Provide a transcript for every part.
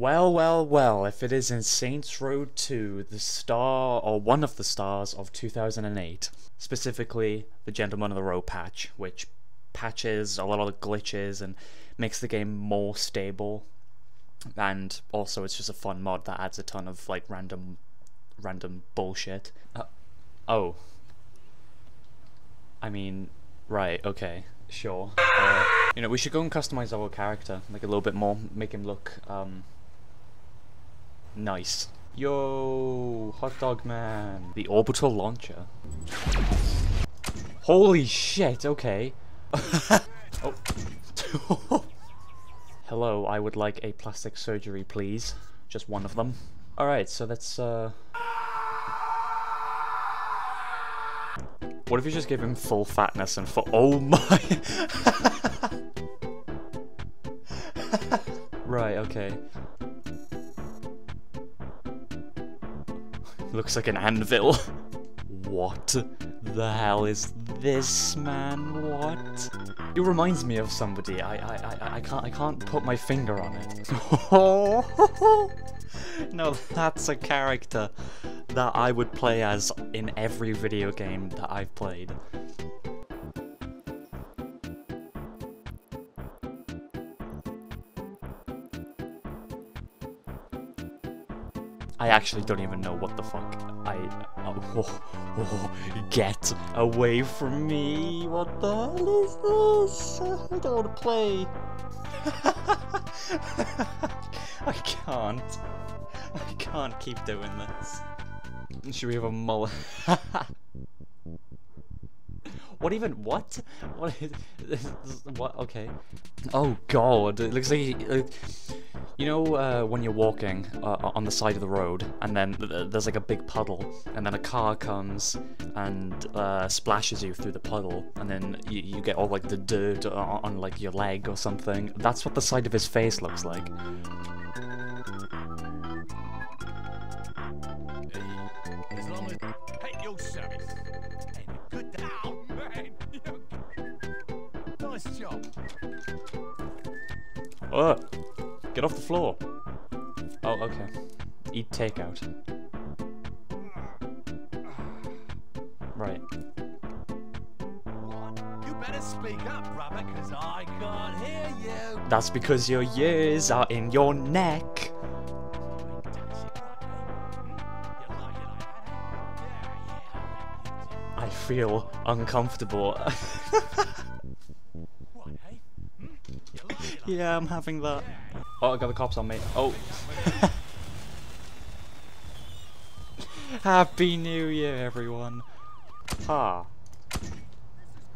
Well, well, well, if it isn't Saints Row 2, the star, or one of the stars of 2008, specifically the Gentlemen of the Row patch, which patches a lot of the glitches and makes the game more stable. And also, it's just a fun mod that adds a ton of like random, random bullshit. Uh, oh, I mean, right, okay, sure. Uh, you know, we should go and customize our character, like a little bit more, make him look, um, nice. Yo, hot dog man. The orbital launcher. Holy shit, okay. oh. Hello, I would like a plastic surgery, please. Just one of them. Alright, so that's, uh... What if you just give him full fatness and full- Oh my- Right, okay. Looks like an anvil. what the hell is this, man? What? It reminds me of somebody. I I I I can't I can't put my finger on it. no, that's a character that I would play as in every video game that I've played. I actually don't even know what the fuck I... Oh, oh, get away from me! What the hell is this? I don't want to play. I can't. I can't keep doing this. Should we have a mullet? What even? What? What is? What? Okay. Oh God! It looks like you know uh, when you're walking uh, on the side of the road, and then there's like a big puddle, and then a car comes and uh, splashes you through the puddle, and then you, you get all like the dirt on, on like your leg or something. That's what the side of his face looks like. Nice job. Oh, get off the floor. Oh, okay. Eat takeout. Right. You better speak up, brother, because I can't hear you. That's because your ears are in your neck. I feel uncomfortable. Hmm? Yeah, I'm having that. Oh, I got the cops on me. Oh. Happy New Year, everyone. Ah.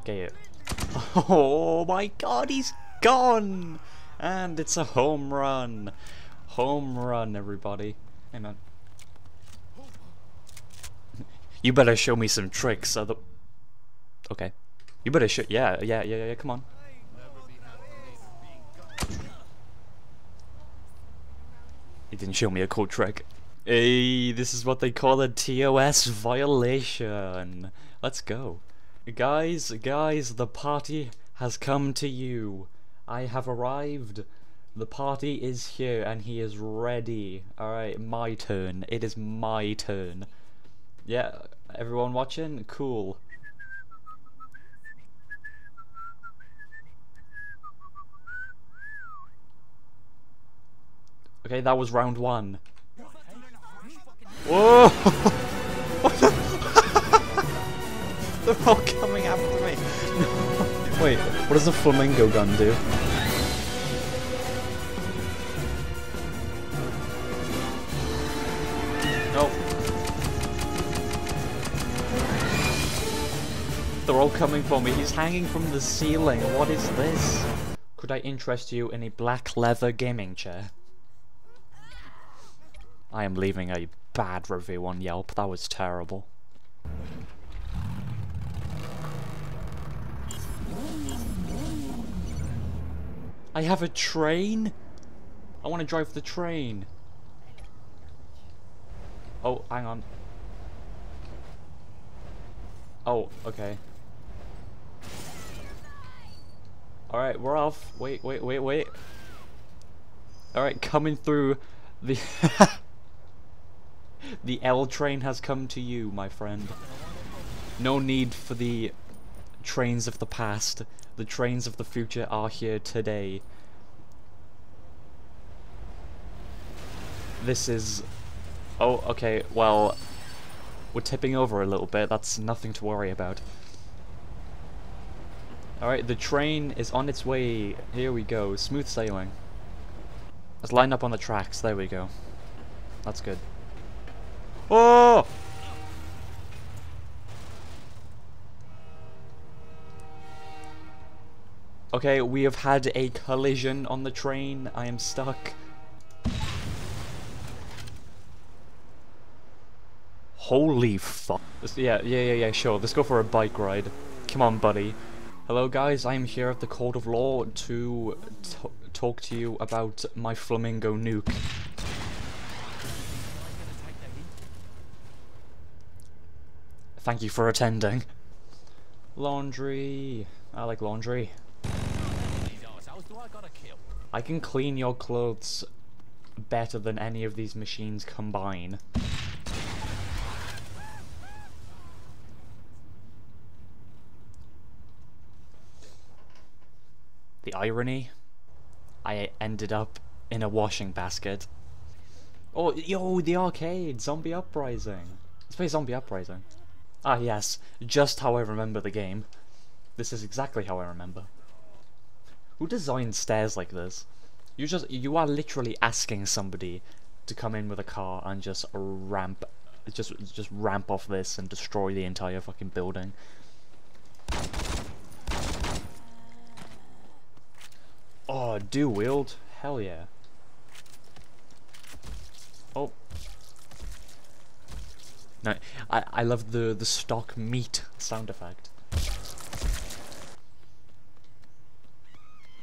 Get it. Oh my god, he's gone! And it's a home run. Home run, everybody. Hey, man. You better show me some tricks, other... Okay. You better show... Yeah, yeah, yeah, yeah, come on. He didn't show me a cool trick. Hey, this is what they call a TOS violation. Let's go. Guys, guys, the party has come to you. I have arrived. The party is here and he is ready. Alright, my turn. It is my turn. Yeah, everyone watching? Cool. Okay, that was round one. Whoa! They're all coming after me. Wait, what does the flamingo gun do? Nope. They're all coming for me. He's hanging from the ceiling. What is this? Could I interest you in a black leather gaming chair? I am leaving a bad review on Yelp. That was terrible. I have a train? I want to drive the train. Oh, hang on. Oh, okay. Alright, we're off. Wait, wait, wait, wait. Alright, coming through the... the L train has come to you, my friend. No need for the trains of the past. The trains of the future are here today. This is... Oh, okay, well... We're tipping over a little bit, that's nothing to worry about. Alright, the train is on its way. Here we go, smooth sailing. Let's line up on the tracks, there we go. That's good. Oh! Okay, we have had a collision on the train. I am stuck. Holy fuck. Yeah, yeah, yeah, yeah, sure. Let's go for a bike ride. Come on, buddy. Hello, guys. I'm here at the Court of Law to talk to you about my flamingo nuke. Thank you for attending. Laundry. I like laundry. I can clean your clothes better than any of these machines combine. The irony, I ended up in a washing basket. Oh, yo, the arcade! Zombie Uprising! Let's play Zombie Uprising. Ah, yes, just how I remember the game. This is exactly how I remember. Who designed stairs like this? You just, you are literally asking somebody to come in with a car and just ramp, just, just ramp off this and destroy the entire fucking building. Oh, dual wield? Hell yeah. Oh. No, I, I love the, the stock meat sound effect.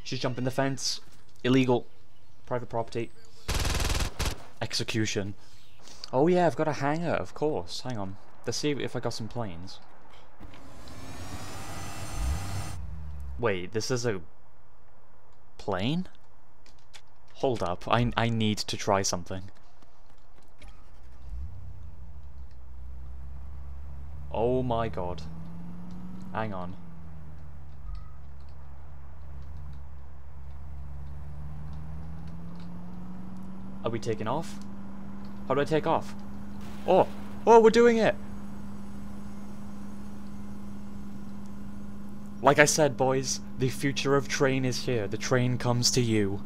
She's jumping the fence. Illegal. Private property. Execution. Oh yeah, I've got a hangar, of course. Hang on. Let's see if I got some planes. Wait, this is a plane? Hold up, I, I need to try something. Oh my god. Hang on. Are we taking off? How do I take off? Oh! Oh, we're doing it! Like I said, boys, the future of train is here. The train comes to you.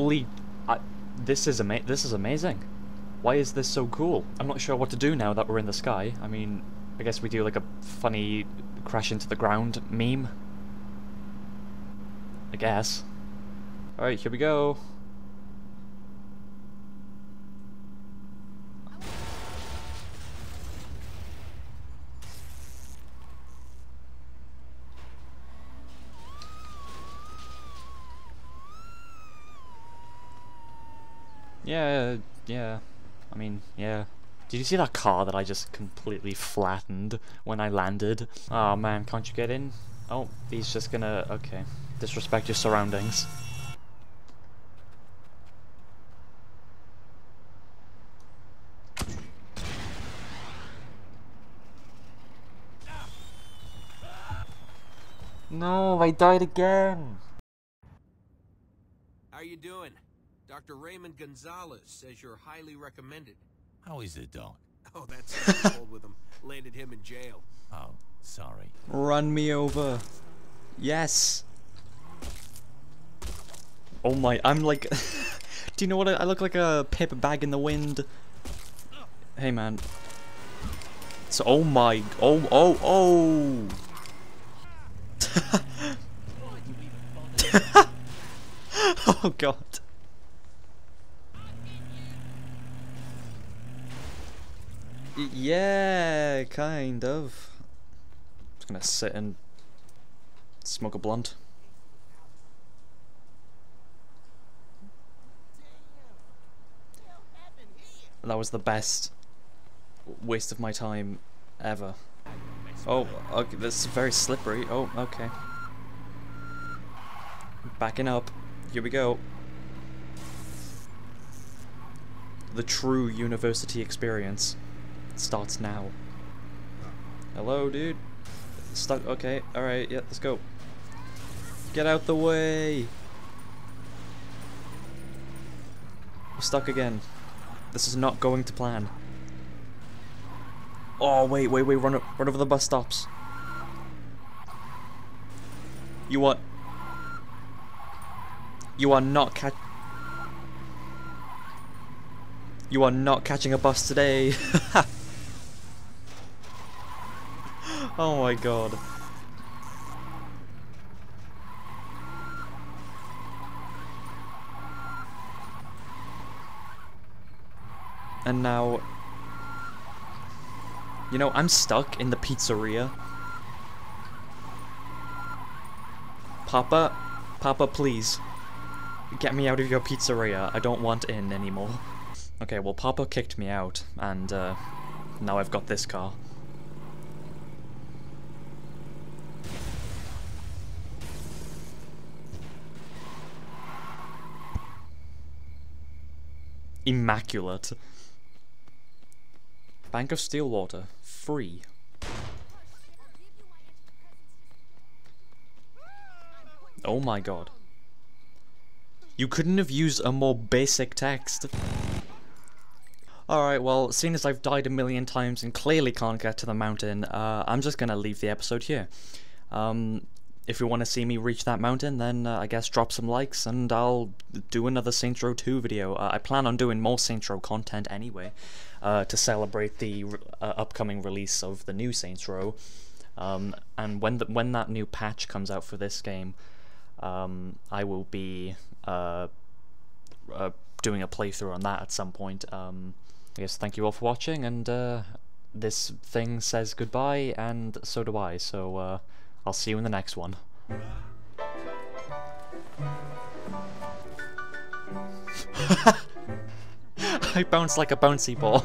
Holy... I, this is ama this is amazing. Why is this so cool? I'm not sure what to do now that we're in the sky. I mean, I guess we do like a funny crash into the ground meme. I guess. Alright, here we go. Yeah, yeah. I mean, yeah. Did you see that car that I just completely flattened when I landed? Oh man, can't you get in? Oh, he's just gonna... okay. Disrespect your surroundings. No, I died again. How are you doing? Dr. Raymond Gonzalez says you're highly recommended. How is it, Doc? Oh, that's old with him. Landed him in jail. Oh, sorry. Run me over. Yes. Oh my, I'm like... Do you know what I, I look like a paper bag in the wind? Hey man. So, oh my, oh, oh, oh! oh god. Yeah, kind of. Just gonna sit and smoke a blunt. that was the best waste of my time ever. Oh, okay, this is very slippery. Oh, okay. Backing up. Here we go. The true university experience starts now. Hello, dude. Stuck. Okay, alright, yeah, let's go. Get out the way! We're stuck again. This is not going to plan. Oh, wait, wait, wait, run, up run over the bus stops. You what? You are not catch- You are not catching a bus today. oh my god. And now... You know, I'm stuck in the pizzeria. Papa, Papa, please. Get me out of your pizzeria. I don't want in anymore. Okay, well, Papa kicked me out, and uh, now I've got this car. Immaculate. Bank of Stilwater. Free. Oh my god. You couldn't have used a more basic text. Alright, well, seeing as I've died a million times and clearly can't get to the mountain, uh, I'm just gonna leave the episode here. Um, if you want to see me reach that mountain, then uh, I guess drop some likes and I'll do another Saints Row 2 video. Uh, I plan on doing more Saints Row content anyway, uh, to celebrate the uh, upcoming release of the new Saints Row. Um, and when the, when that new patch comes out for this game, um, I will be uh, uh, doing a playthrough on that at some point. Um, I guess thank you all for watching, and this thing says goodbye, and so do I. So. I'll see you in the next one. I bounce like a bouncy ball.